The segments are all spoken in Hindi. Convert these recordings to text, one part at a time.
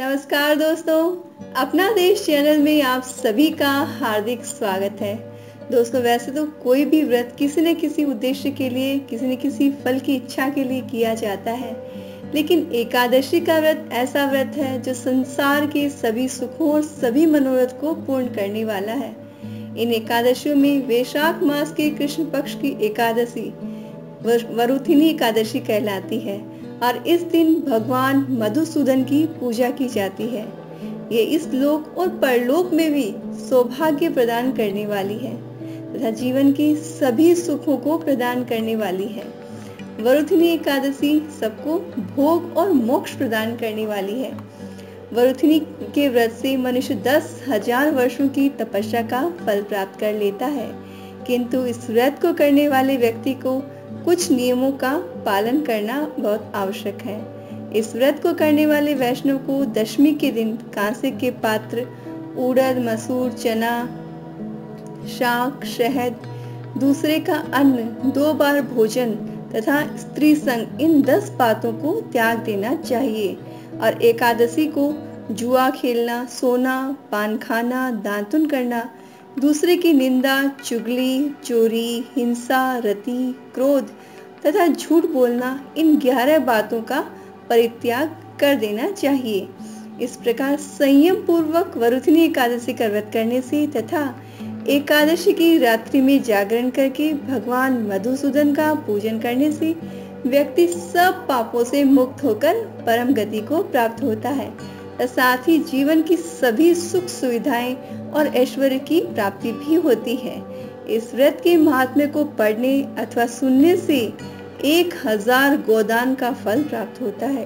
नमस्कार दोस्तों, अपना देश चैनल में आप सभी का हार्दिक स्वागत है। दोस्तों, वैसे तो कोई भी व्रत किसी न किसी उद्देश्य के लिए, किसी न किसी फल की इच्छा के लिए किया जाता है। लेकिन एकादशी का व्रत ऐसा व्रत है जो संसार के सभी सुखों और सभी मनोरथ को पूर्ण करने वाला है। इन एकादशियों में वैशाख मास के कृष्ण पक्ष की एकादशी वरुथिनी एकादशी कहलाती है। और इस दिन भगवान मधुसूदन की पूजा की जाती है। ये इस लोक और परलोक में भी सौभाग्य प्रदान करने वाली है। तथा जीवन की सभी सुखों को प्रदान करने वाली है। वरुथिनी एकादशी सबको भोग और मोक्ष प्रदान करने वाली है। वरुथिनी के व्रत से मनुष्य दस हज़ार वर्षों की तपस्या का फल प्राप्त कर लेता है। किंतु इस व्रत को करने वाले व्यक्ति को कुछ नियमों का पालन करना बहुत आवश्यक है। इस व्रत को करने वाले वैष्णव को दशमी के दिन कांसे के पात्र उड़द, मसूर, चना, शाक, शहद, दूसरे का अन्न, दो बार भोजन तथा स्त्री संग इन दस बातों को त्याग देना चाहिए। और एकादशी को जुआ खेलना, सोना, पान खाना दांतुन करना दूसरे की निंदा, चुगली, चोरी, हिंसा, रति, क्रोध तथा झूठ बोलना, इन ग्यारह बातों का परित्याग कर देना चाहिए। इस प्रकार संयम पूर्वक वरुथिनी एकादशी का व्रत करने से तथा एकादशी की रात्रि में जागरण करके भगवान मधुसूदन का पूजन करने से व्यक्ति सब पापों से मुक्त होकर परम गति को प्राप्त होता है। साथ ही जीवन की सभी सुख सुविधाएँ और ऐश्वर्य की प्राप्ति भी होती है। इस व्रत के महात्म्य को पढ़ने अथवा सुनने से एक हज़ार गोदान का फल प्राप्त होता है।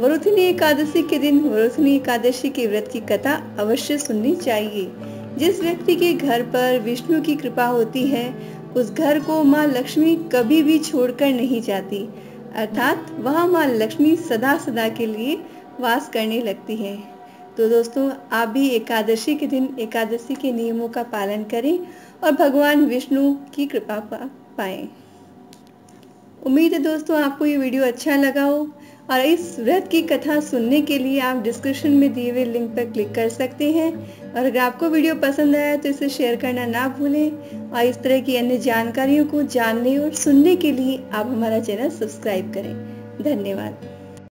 वरुथिनी एकादशी के दिन वरुथिनी एकादशी के व्रत की कथा अवश्य सुननी चाहिए। जिस व्यक्ति के घर पर विष्णु की कृपा होती है, उस घर को माँ लक्ष्मी कभी भी छोड़कर नहीं जाती। अर्थात वहाँ माँ लक्ष्मी सदा सदा के लिए वास करने लगती है। तो दोस्तों, आप भी एकादशी के दिन एकादशी के नियमों का पालन करें और भगवान विष्णु की कृपा पा, पाएँ। उम्मीद है दोस्तों, आपको ये वीडियो अच्छा लगा हो और इस व्रत की कथा सुनने के लिए आप डिस्क्रिप्शन में दिए हुए लिंक पर क्लिक कर सकते हैं। और अगर आपको वीडियो पसंद आया तो इसे शेयर करना ना भूलें और इस तरह की अन्य जानकारियों को जानने और सुनने के लिए आप हमारा चैनल सब्सक्राइब करें। धन्यवाद।